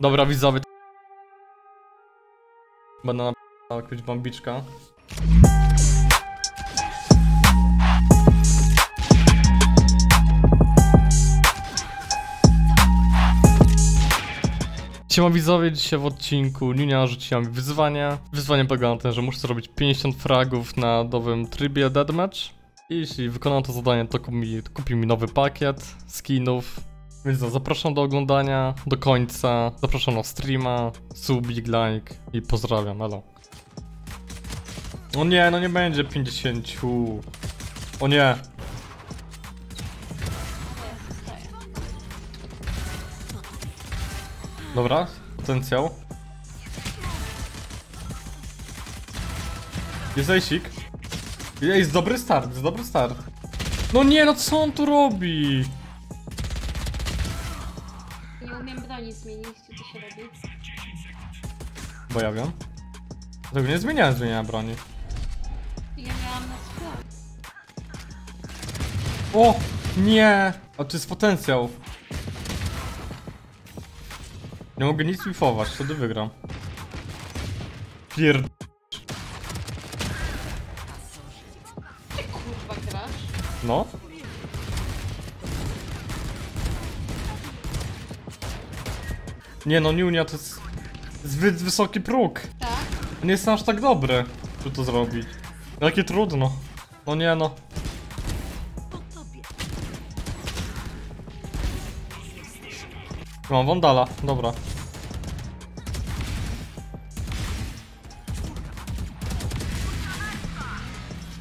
Dobra, widzowie. Będę na jakąś bombiczka. Siema widzowie, dzisiaj w odcinku Niunia rzuciła mi wyzwanie. Wyzwanie polega na tym, że muszę zrobić 50 fragów na nowym trybie Deathmatch. I jeśli wykonam to zadanie, to kupi kupi mi nowy pakiet skinów. Więc no, zapraszam do oglądania do końca. Zapraszam na streama, subik, like i pozdrawiam, elo. O nie, no nie będzie 50. O nie. Dobra, potencjał. Jest ejsik. Jest dobry start, jest dobry start. No nie, no co on tu robi? Nie umiem broni zmienić, co to się robi. Bo ja wiem. Tego nie zmieniałem zmieniania broni. Ja miałam na skład. O! Nie! A to jest potencjał. Nie mogę nic wifować, wtedy wygram. Pierd... Ty kurwa grasz? No? Nie no, Niunia to jest zbyt wysoki próg. Tak? Nie jestem aż tak dobry, żeby to zrobić. Jakie trudno. No nie no. Mam Wandala, dobra.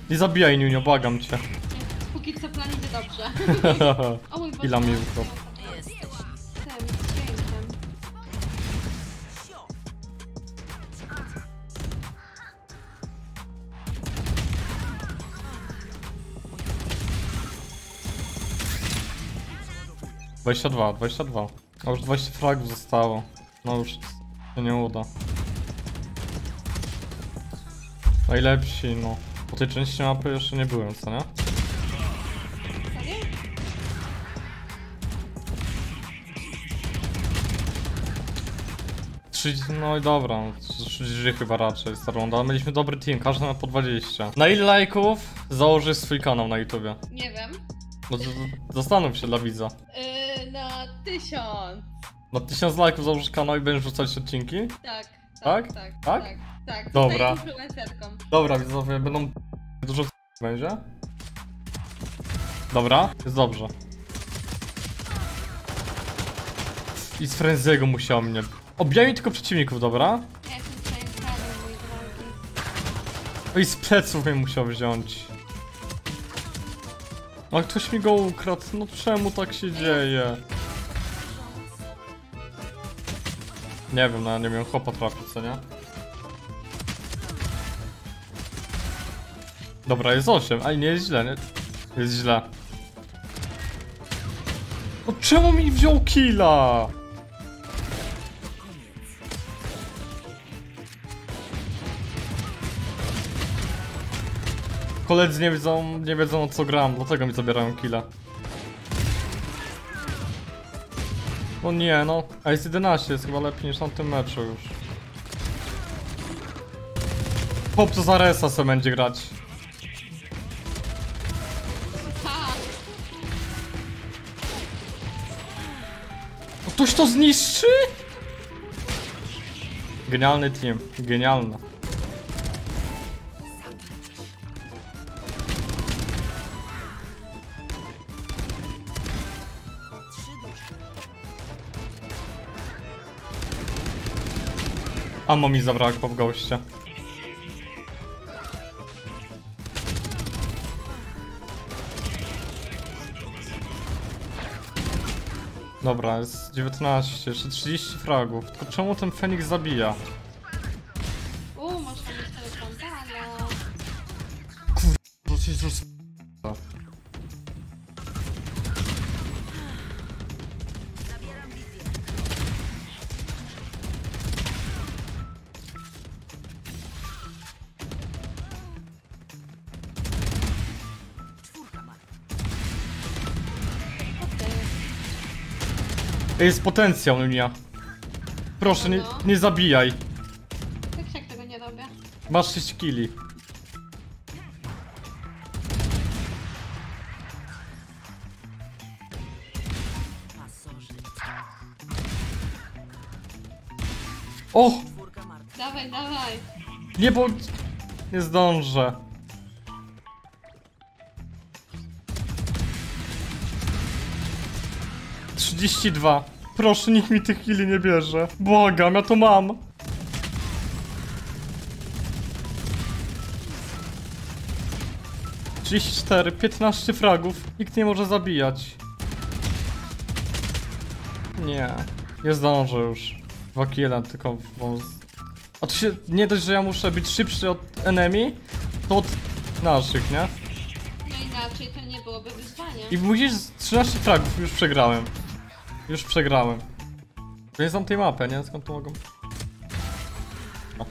Nie zabijaj Niunio, błagam cię. Póki co plan idzie dobrze. O mój Boże. Ila ukradł. 22, 22. A już 20 fragów zostało. No już się nie uda. Najlepsi, no. Po tej części mapy jeszcze nie byłem, co nie? No i dobra, no, 30 chyba raczej z runda, ale mieliśmy dobry team, każdy na po 20. Na ile lajków założysz swój kanał na YouTubie? Nie wiem. No, zastanów się dla widza. Yy na tysiąc. Na 1000 lajków założysz kanał i będziesz wrzucać odcinki? Tak. Tak? Tak? Tak. Tak? tak, tak. Dobra. Zostaję influencerką. Dobra, widzowie, będą dużo będzie. Dobra, jest dobrze. I z Frenziego musiał mnie. Obijaj tylko przeciwników, dobra? No i z pleców mnie musiał wziąć. Ale ktoś mi go ukradł, no czemu tak się dzieje? Nie wiem, no ja nie wiem, chopa trafić, co nie? Dobra, jest 8, a nie jest źle, nie? Jest źle. No czemu mi wziął killa? Koledzy nie wiedzą, nie wiedzą o co gram, dlatego mi zabierają killa. No nie, no. Jest 11, jest chyba lepiej niż na tym meczu już. Chłop to za resa se będzie grać. Ktoś to zniszczy? Genialny team, genialny. Ammo mi zabrakło w goście. Dobra, jest 19, jeszcze 30 fragów. Tylko czemu ten Feniks zabija? U, masz tam jeszcze fantana. To się roz... Jest potencjał, Linia. Proszę, nie, nie zabijaj. Jak tego nie robię? Masz 6 killi. O! Dawaj, dawaj. Nie, bo... Nie zdążę. Trzydzieści dwa. Proszę, nikt mi tych killi nie bierze. Błagam, ja to mam. Trzydzieści cztery, piętnaście fragów. Nikt nie może zabijać. Nie. Nie zdążę już. Dwa killa, tylko wąs. A to się nie dość, że ja muszę być szybszy od enemy, to od naszych, nie? No inaczej to nie byłoby wyzwania. I musisz z 13 fragów, już przegrałem. Już przegrałem. Nie znam tej mapy, nie? Skąd to mogą? O.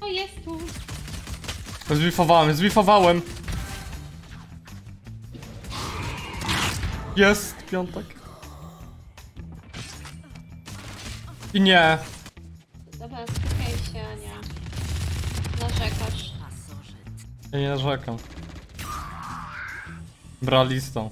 O, jest tu. Zwifowałem, zwifowałem! Jest, piątek. I nie. Ja nie narzekam. Bra listą.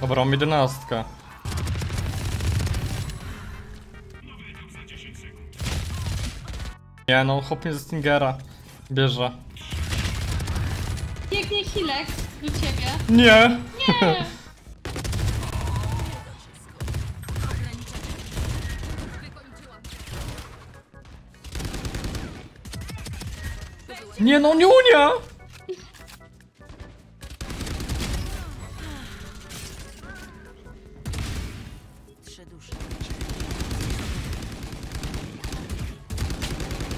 Dobra, mam jedenastkę. Nie no, hop mnie ze Stingera bierze. Biegnie Hilek do ciebie. Nie! Nie! Nie no, Niunia!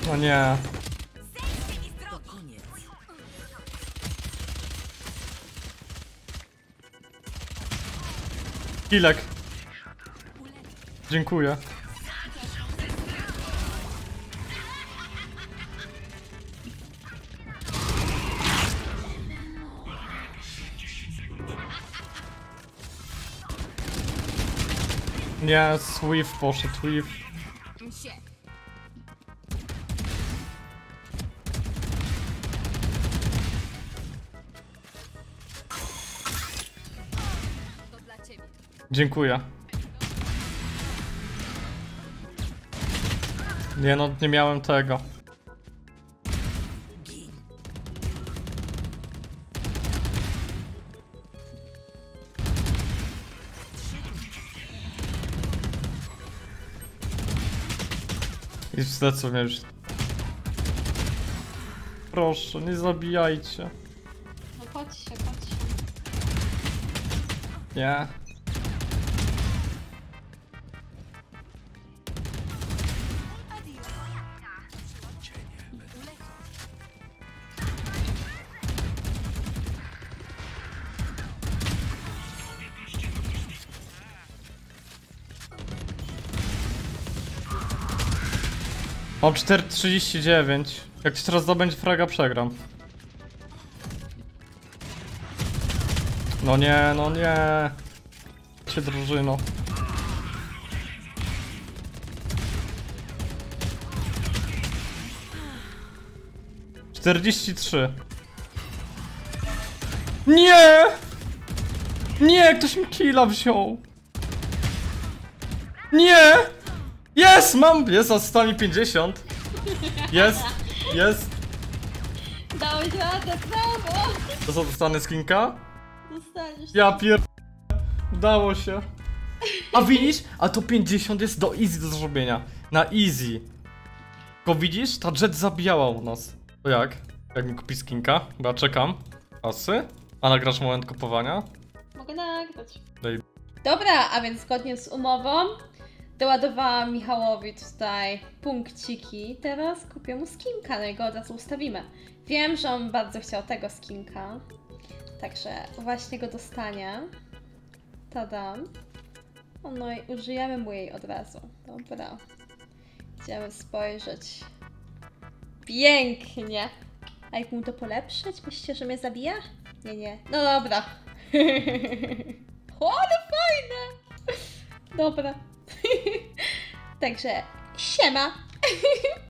No nie. Dziękuję. Nie, Swift poszedł, Swift. Dziękuję. Nie no, nie miałem tego. I wstecą mnie już. Proszę, nie zabijajcie. No chodź się, chodź się. Nie. Mam 4,39. Jak ci teraz zdobędzie fraga, przegram. No nie, no nie. Cię drużyno. Czterdzieści trzy. Nie! Nie, ktoś mi killa wziął. Nie! Jest, mam! Jest, a stami 50. Jest, jest. Dałeś radę, brawo! To co, dostanę skinka? Dostaniesz. Ja pier... Udało się. A widzisz? A to 50 jest do easy do zrobienia. Na easy. Tylko widzisz? Ta jet zabijała u nas. To jak? Jak mi kupi skinka? Bo ja czekam. Asy? A nagrasz moment kupowania? Mogę nagrać. Daj. Dobra, a więc zgodnie z umową doładowałam Michałowi tutaj punkciki. Teraz kupię mu skinka, no i go od razu ustawimy. Wiem, że on bardzo chciał tego skinka. Także właśnie go dostanie. Tadam. O, No i użyjemy mu jej od razu. Dobra. Idziemy spojrzeć. Pięknie! A jak mu to polepszyć? Myślicie, że mnie zabija? Nie, nie. No dobra. o, ale fajne! Dobra. Także siema!